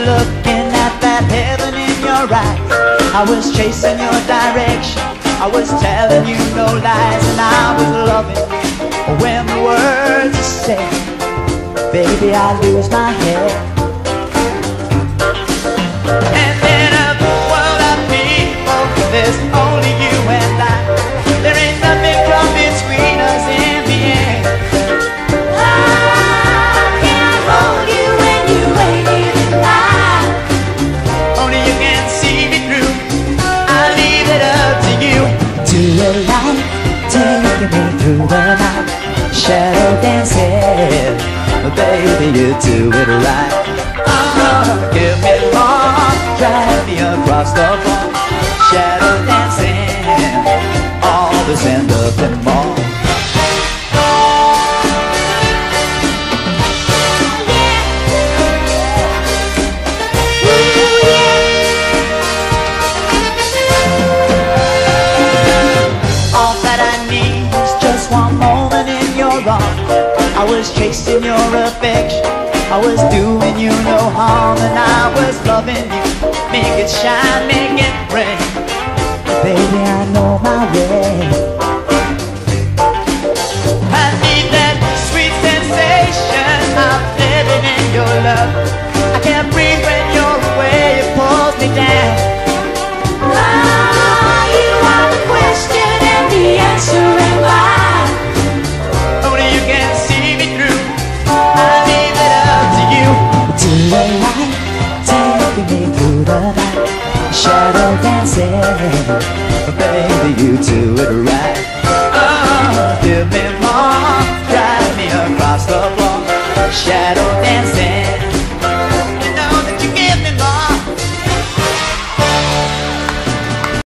looking at that heaven in your eyes. I was chasing your direction. I was telling you no lies, and I was loving you. When the words are said, baby, I lose my head. Taking me through the night. Shadow dancing, baby, you do it right. Uh, give me more, drive me across the floor. Shadow dancing, all this and nothing more. I was chasing your affection. I was doing you no harm, and I was loving you. Make it shine, make it rain. Baby, I know the night. Shadow dancing, baby, you do it right. Oh, give me more, drive me across the floor. Shadow